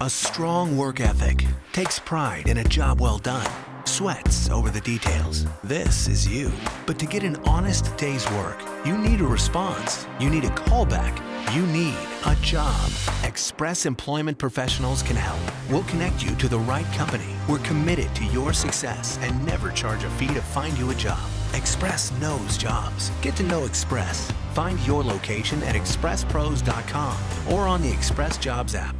A strong work ethic takes pride in a job well done, sweats over the details. This is you. But to get an honest day's work, you need a response. You need a callback. You need a job. Express Employment Professionals can help. We'll connect you to the right company. We're committed to your success and never charge a fee to find you a job. Express knows jobs. Get to know Express. Find your location at expresspros.com or on the Express Jobs app.